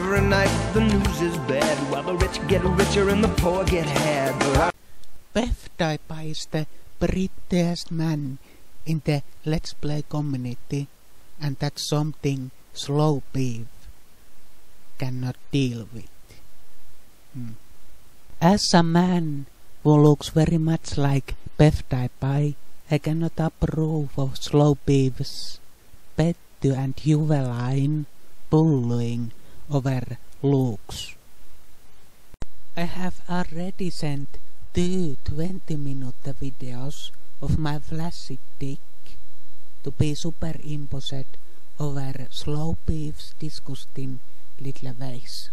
tonight the news is bad while the rich get richer and the poor get had. PewDiePie is the prettiest man in the Let's Play community and that's something slow beef cannot deal with. Hmm. As a man who looks very much like Beth PewDiePie, I cannot approve of Slowbeef's petty and juvenile bullying over looks. I have already sent two 20 minute videos of my flashy dick to be superimposed over Slowbeef's disgusting little face.